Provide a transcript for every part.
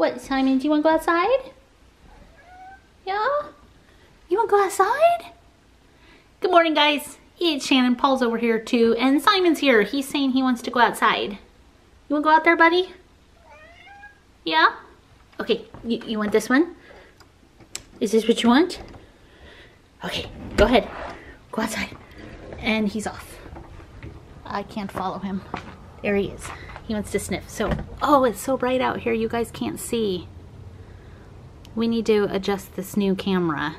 What, Simon, do you want to go outside? Yeah? You want to go outside? Good morning, guys. It's Shannon. Paul's over here, too. And Simon's here. He's saying he wants to go outside. You want to go out there, buddy? Yeah? Okay, you, you want this one? Is this what you want? Okay, go ahead. Go outside. And he's off. I can't follow him. There he is. He wants to sniff. So, oh, it's so bright out here you guys can't see. We need to adjust this new camera.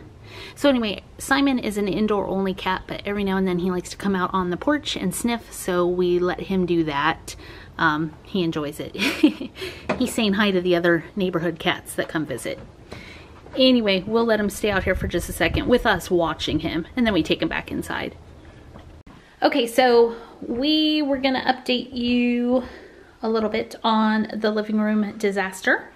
So anyway, Simon is an indoor only cat, but every now and then he likes to come out on the porch and sniff, so we let him do that. Um, he enjoys it. He's saying hi to the other neighborhood cats that come visit. Anyway, we'll let him stay out here for just a second with us watching him, and then we take him back inside. Okay, so we were gonna update you a little bit on the living room disaster.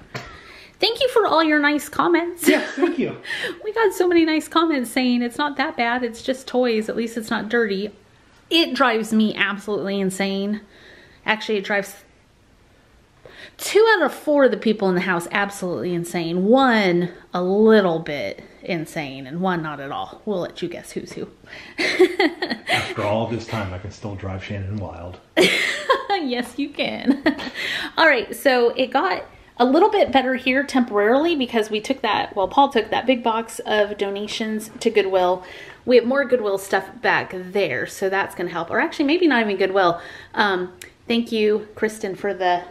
Thank you for all your nice comments. Yeah, thank you. we got so many nice comments saying it's not that bad, it's just toys, at least it's not dirty. It drives me absolutely insane. Actually, it drives two out of four of the people in the house absolutely insane. One a little bit insane, and one not at all. We'll let you guess who's who. After all this time, I can still drive Shannon wild. yes, you can. all right, so it got a little bit better here temporarily because we took that, well, Paul took that big box of donations to Goodwill. We have more Goodwill stuff back there, so that's going to help. Or actually, maybe not even Goodwill. Um, thank you, Kristen, for the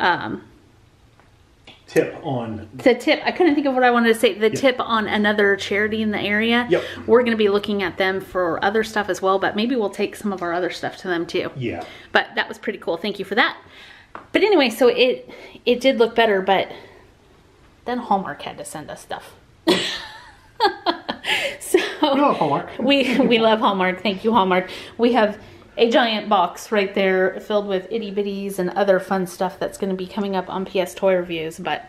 um, tip on the tip. I couldn't think of what I wanted to say. The yep. tip on another charity in the area. Yep. We're going to be looking at them for other stuff as well, but maybe we'll take some of our other stuff to them too. Yeah. But that was pretty cool. Thank you for that. But anyway, so it it did look better, but then Hallmark had to send us stuff. so no, Hallmark. we we love Hallmark. Thank you, Hallmark. We have a giant box right there filled with Itty Bittys and other fun stuff that's going to be coming up on PS Toy Reviews. But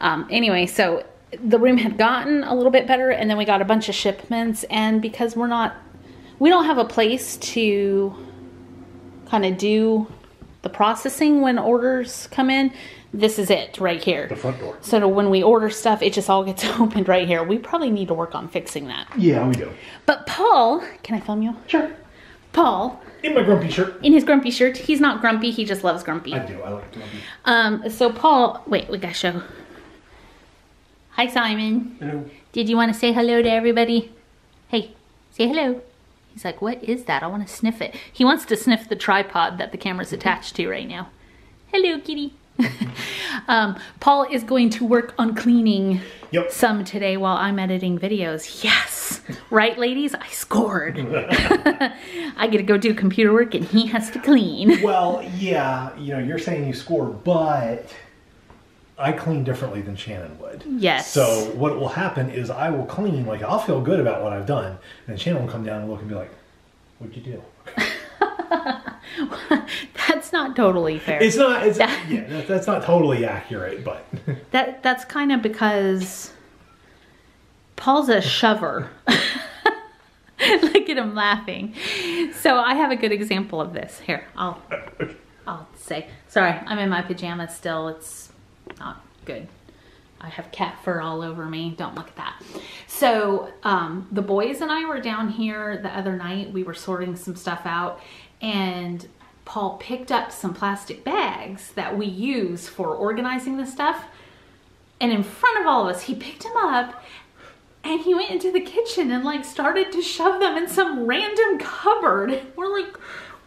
um, anyway, so the room had gotten a little bit better, and then we got a bunch of shipments. And because we're not, we don't have a place to kind of do the processing when orders come in, this is it right here. The front door. So when we order stuff, it just all gets opened right here. We probably need to work on fixing that. Yeah, we do. But Paul, can I film you? Sure. Paul. In my grumpy shirt. In his grumpy shirt. He's not grumpy, he just loves grumpy. I do, I like grumpy. Um, so Paul, wait, we gotta show. Hi, Simon. Hello. Did you want to say hello to everybody? Hey, say hello. He's like, what is that? I want to sniff it. He wants to sniff the tripod that the camera's attached to right now. Hello, kitty. Um, Paul is going to work on cleaning yep. some today while I'm editing videos. Yes, right, ladies? I scored. I get to go do computer work and he has to clean. Well, yeah, you know, you're saying you scored, but I clean differently than Shannon would. Yes. So what will happen is I will clean, like I'll feel good about what I've done, and Shannon will come down and look and be like, "What'd you do?" that's not totally fair. It's not. It's that, yeah. That, that's not totally accurate, but that that's kind of because Paul's a shover. Look at him laughing. So I have a good example of this. Here, I'll I'll say. Sorry, I'm in my pajamas still. It's not good. I have cat fur all over me. Don't look at that. So um, the boys and I were down here the other night. We were sorting some stuff out and Paul picked up some plastic bags that we use for organizing the stuff. And in front of all of us, he picked them up and he went into the kitchen and like started to shove them in some random cupboard. We're like,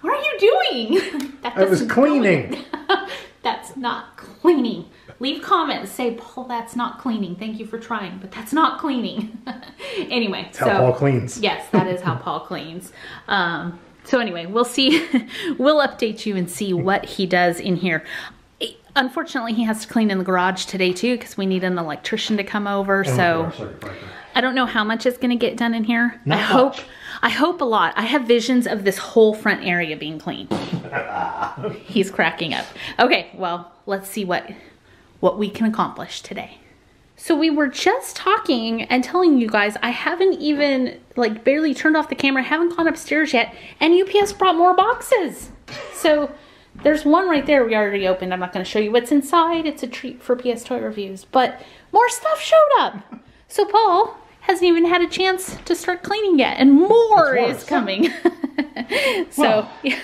what are you doing? that I was cleaning. that's not cleaning. Leave comments, say, Paul, that's not cleaning. Thank you for trying, but that's not cleaning. anyway. That's so, how Paul cleans. yes, that is how Paul cleans. Um, so anyway, we'll see, we'll update you and see what he does in here. Unfortunately, he has to clean in the garage today too because we need an electrician to come over. And so I don't know how much is going to get done in here. Not I much. hope I hope a lot. I have visions of this whole front area being cleaned. He's cracking up. Okay, well, let's see what what we can accomplish today. So we were just talking and telling you guys I haven't even like barely turned off the camera, haven't gone upstairs yet, and UPS brought more boxes. So There's one right there we already opened. I'm not going to show you what's inside. It's a treat for PS Toy Reviews. But more stuff showed up. So Paul hasn't even had a chance to start cleaning yet. And more is coming. so, Well. yeah.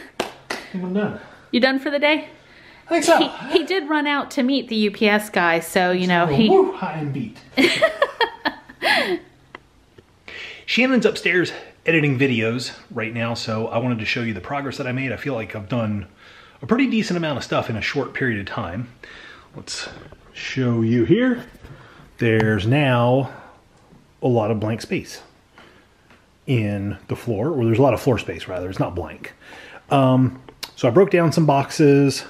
I'm done. You done for the day? I think so. He, he did run out to meet the UPS guy. So, you know, he... Woo, high and beat. Shannon's upstairs editing videos right now, so I wanted to show you the progress that I made. I feel like I've done a pretty decent amount of stuff in a short period of time. Let's show you here. There's now a lot of blank space in the floor, or there's a lot of floor space rather, it's not blank. Um, so I broke down some boxes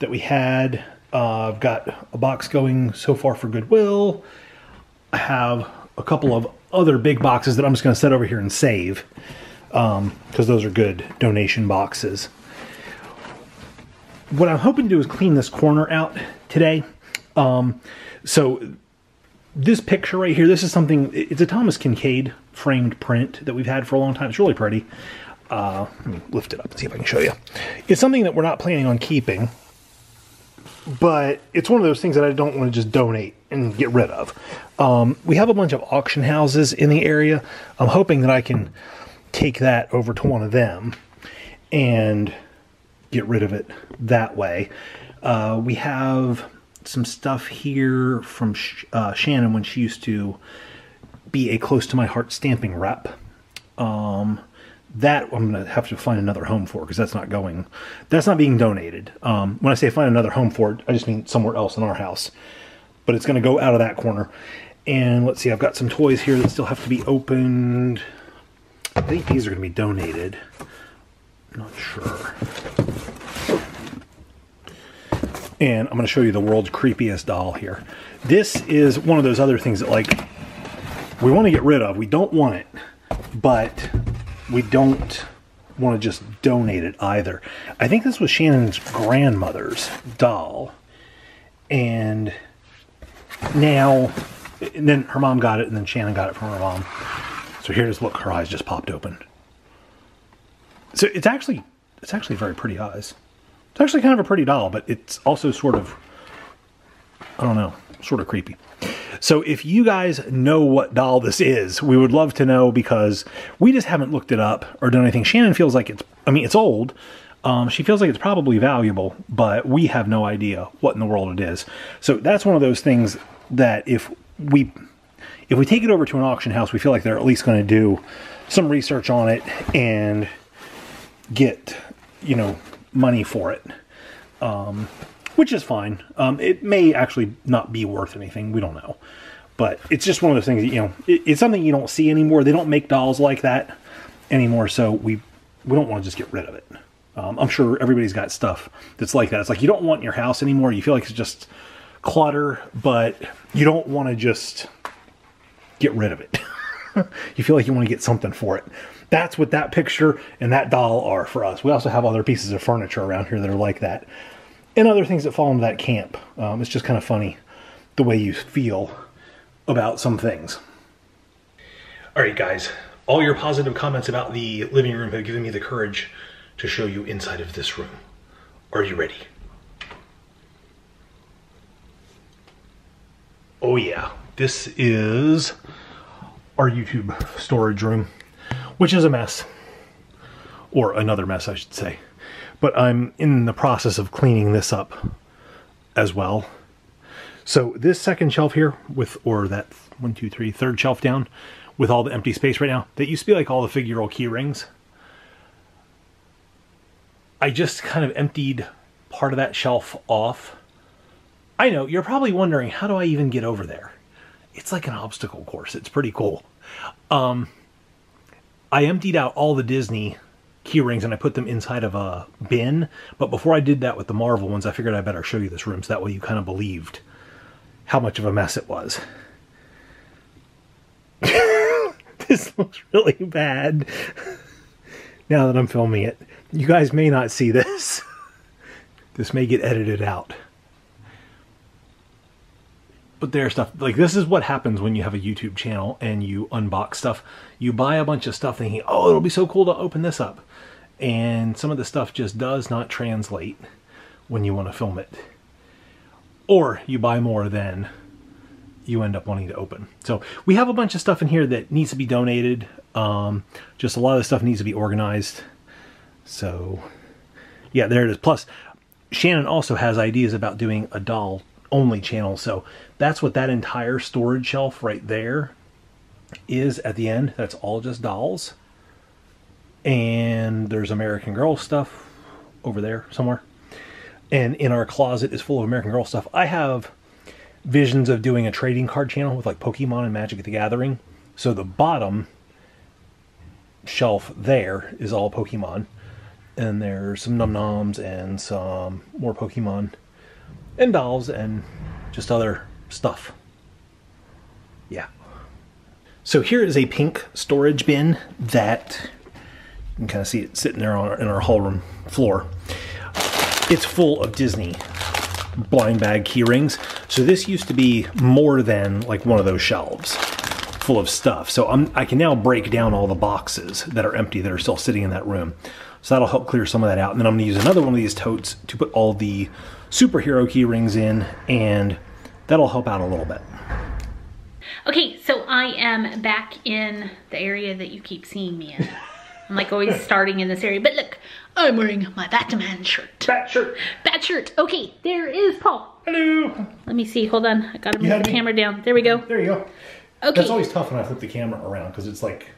that we had. Uh, I've got a box going so far for Goodwill. I have a couple of other big boxes that I'm just going to set over here and save because those are good donation boxes. What I'm hoping to do is clean this corner out today. Um, so this picture right here, this is something, it's a Thomas Kinkade framed print that we've had for a long time. It's really pretty. Uh, let me lift it up and see if I can show you. It's something that we're not planning on keeping, but it's one of those things that I don't want to just donate and get rid of. Um, we have a bunch of auction houses in the area. I'm hoping that I can take that over to one of them and get rid of it that way. Uh, we have some stuff here from Sh- uh, Shannon when she used to be a close to my heart stamping rep. Um, that I'm going to have to find another home for because that's not going, that's not being donated. Um, when I say find another home for it, I just mean somewhere else in our house. But it's going to go out of that corner. And let's see, I've got some toys here that still have to be opened. I think these are going to be donated. I'm Not sure. And I'm going to show you the world's creepiest doll here. This is one of those other things that, like, we want to get rid of. We don't want it, but we don't want to just donate it either. I think this was Shannon's grandmother's doll. And now, and then her mom got it, and then Shannon got it from her mom. So here's look, her eyes just popped open. So it's actually it's actually very pretty eyes. It's actually kind of a pretty doll, but it's also sort of I don't know, sort of creepy. So if you guys know what doll this is, we would love to know because we just haven't looked it up or done anything. Shannon feels like it's I mean it's old. Um, she feels like it's probably valuable, but we have no idea what in the world it is. So that's one of those things that if we if we take it over to an auction house, we feel like they're at least going to do some research on it and get you know money for it, um, which is fine. Um, it may actually not be worth anything. We don't know, but it's just one of those things. You know, it, it's something you don't see anymore. They don't make dolls like that anymore, so we we don't want to just get rid of it. Um, I'm sure everybody's got stuff that's like that. It's like you don't want your house anymore. You feel like it's just clutter, but you don't want to just get rid of it. you feel like you want to get something for it. That's what that picture and that doll are for us. We also have other pieces of furniture around here that are like that. And other things that fall into that camp. Um, it's just kind of funny the way you feel about some things. All right, guys. All your positive comments about the living room have given me the courage to show you inside of this room. Are you ready? Oh yeah, this is our YouTube storage room, which is a mess. Or another mess, I should say. But I'm in the process of cleaning this up as well. So this second shelf here with, or that one, two, three, third shelf down with all the empty space right now, that used to be like all the figural key rings. I just kind of emptied part of that shelf off. I know, you're probably wondering, how do I even get over there? It's like an obstacle course. It's pretty cool. Um, I emptied out all the Disney key rings and I put them inside of a bin. But before I did that with the Marvel ones, I figured I better show you this room so that way you kind of believed how much of a mess it was. this looks really bad now that I'm filming it. You guys may not see this. this may get edited out. But there's stuff like this is what happens when you have a YouTube channel and you unbox stuff. You buy a bunch of stuff thinking, oh, it'll be so cool to open this up. and some of the stuff just does not translate when you want to film it. Or you buy more than you end up wanting to open. So we have a bunch of stuff in here that needs to be donated. Um, just a lot of the stuff needs to be organized. So yeah, there it is. Plus, Shannon also has ideas about doing a doll only channel. So that's what that entire storage shelf right there is at the end. That's all just dolls. And there's American Girl stuff over there somewhere. And in our closet is full of American Girl stuff. I have visions of doing a trading card channel with like Pokemon and Magic the Gathering. So the bottom shelf there is all Pokemon. And there's some Num Noms and some more Pokemon and dolls and just other stuff. Yeah. So here is a pink storage bin that you can kind of see it sitting there on our, in our hall room floor. It's full of Disney blind bag key rings. So this used to be more than like one of those shelves full of stuff. So I'm, I can now break down all the boxes that are empty that are still sitting in that room. So that'll help clear some of that out. And then I'm gonna use another one of these totes to put all the superhero key rings in and that'll help out a little bit. Okay, so I am back in the area that you keep seeing me in. I'm like always starting in this area, but look, I'm wearing my Batman shirt. Bat shirt. Bat shirt. Okay, there is Paul. Hello. Let me see. Hold on. I gotta move the me. camera down. There we go. There you go. Okay. That's always tough when I flip the camera around because it's like,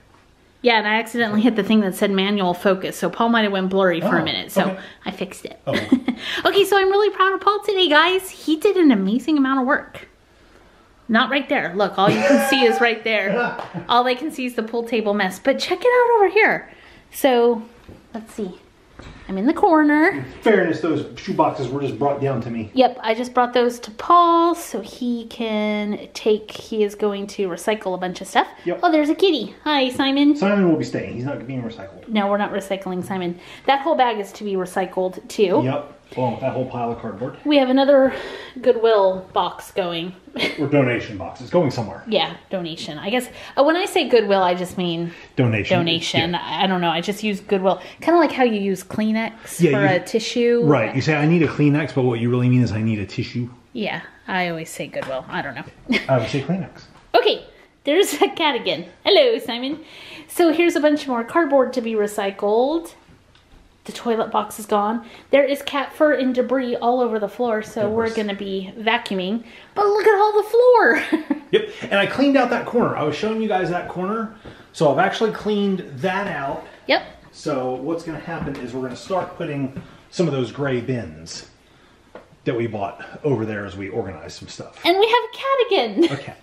Yeah, and I accidentally hit the thing that said manual focus, so Paul might have went blurry for a Oh, minute. So okay. I fixed it. Oh. okay, so I'm really proud of Paul today, guys. He did an amazing amount of work. Not right there. Look, all you can see is right there. All they can see is the pool table mess. But check it out over here. So let's see. I'm in the corner. fairness, those shoe boxes were just brought down to me. Yep, I just brought those to Paul so he can take, he is going to recycle a bunch of stuff. Yep. Oh, there's a kitty. Hi, Simon. Simon will be staying. He's not being recycled. No, we're not recycling Simon. That whole bag is to be recycled too. Yep. Along with that whole pile of cardboard. We have another Goodwill box going. Or donation boxes going somewhere. yeah, donation. I guess uh, when I say Goodwill, I just mean Donation. donation. Yeah. I I don't know. I just use Goodwill. Kind of like how you use Kleenex Yeah, for you- a tissue. Right. You say, I need a Kleenex, but what you really mean is I need a tissue. Yeah, I always say Goodwill. I don't know. I would say Kleenex. Okay, there's a cat again. Hello, Simon. So here's a bunch more cardboard to be recycled. The toilet box is gone. There is cat fur and debris all over the floor, so we're going to be vacuuming. But look at all the floor. Yep. And I cleaned out that corner. I was showing you guys that corner. So I've actually cleaned that out. yep. So what's going to happen is we're going to start putting some of those gray bins that we bought over there as we organize some stuff. And we have a cat again. Okay.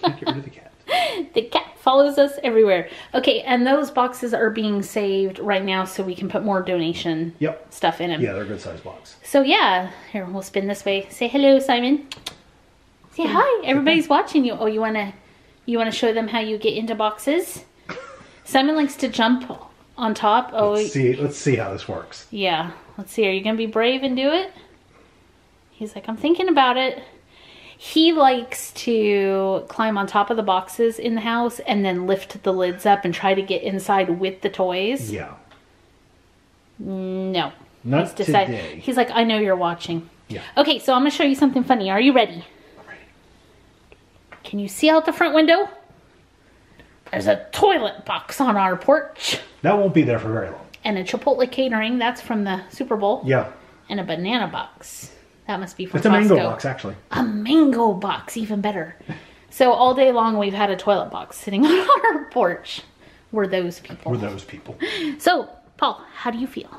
Can't get rid of the cat. the cat follows us everywhere. Okay, and those boxes are being saved right now so we can put more donation Yep. stuff in them. Yeah, they're a good size box. So yeah, here we'll spin this way. Say hello, Simon. Say hi. Everybody's watching you. Oh, you wanna you wanna show them how you get into boxes? Simon likes to jump on top. Oh Let's see. Let's see how this works. yeah. Let's see. Are you gonna be brave and do it? He's like, I'm thinking about it. He likes to climb on top of the boxes in the house and then lift the lids up and try to get inside with the toys. Yeah. No. Not He's decided. today. He's like, I know you're watching. Yeah. Okay, so I'm gonna show you something funny. Are you ready? Can you see out the front window? There's a toilet box on our porch. That won't be there for very long. And a Chipotle catering, that's from the Super Bowl. Yeah. And a banana box. That must be from It's a Costco. mango box, actually. A mango box, even better. So all day long we've had a toilet box sitting on our porch. We're those people. We're those people. So, Paul, how do you feel?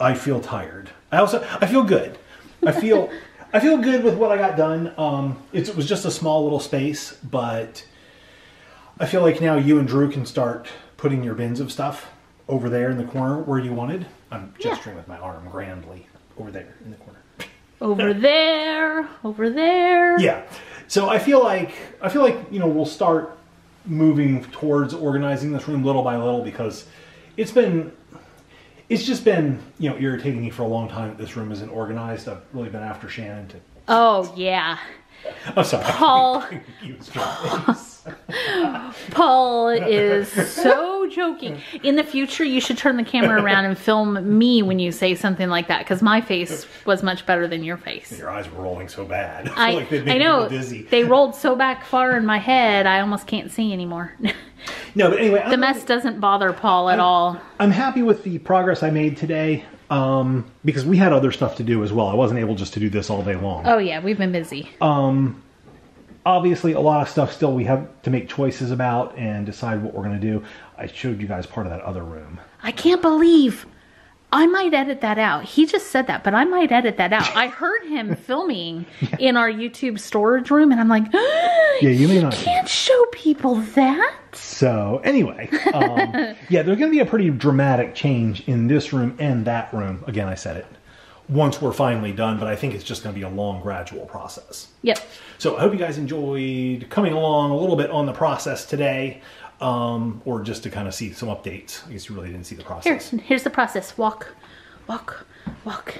I feel tired. I also I feel good. I feel I feel good with what I got done. Um, it's, it was just a small little space, but I feel like now you and Drew can start putting your bins of stuff over there in the corner where you wanted. I'm gesturing with my arm grandly over there in the corner. Over there, over there. Yeah. So I feel like I feel like you know we'll start moving towards organizing this room little by little because it's been it's just been you know irritating me for a long time that this room isn't organized. I've really been after Shannon to. Oh, yeah. I'm sorry. Paul. You straight face. Paul is so joking. In the future, you should turn the camera around and film me when you say something like that because my face was much better than your face. Your eyes were rolling so bad. I, like I know they rolled so back far in my head, I almost can't see anymore. No, but anyway, the I'm, mess doesn't bother Paul at all. I'm happy with the progress I made today um, because we had other stuff to do as well. I wasn't able just to do this all day long. Oh yeah, we've been busy. Um, obviously, a lot of stuff still we have to make choices about and decide what we're going to do. I showed you guys part of that other room. I can't believe I might edit that out. He just said that, but I might edit that out. I heard him filming in our YouTube storage room, and I'm like, Yeah, you may not. can't show people that. So anyway, um, yeah, there's going to be a pretty dramatic change in this room and that room. Again, I said it. Once we're finally done, but I think it's just going to be a long, gradual process. Yep. So I hope you guys enjoyed coming along a little bit on the process today, um, or just to kind of see some updates. I guess you really didn't see the Here, process. here's the process. Walk, walk, walk.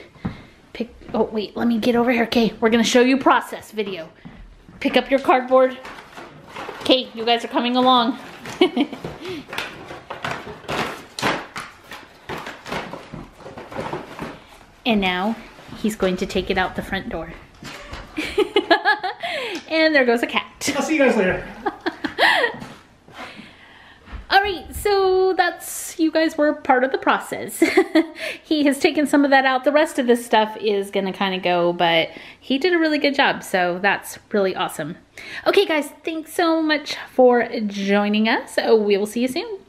Pick. Oh wait, let me get over here. Okay, we're gonna show you process video. Pick up your cardboard. Okay, you guys are coming along. and now he's going to take it out the front door. and there goes a cat. I'll see you guys later. All right, so that's you guys were part of the process. he has taken some of that out. The rest of this stuff is to kind of go, but he did a really good job, so that's really awesome. Okay, guys, thanks so much for joining us. Uh, we will see you soon.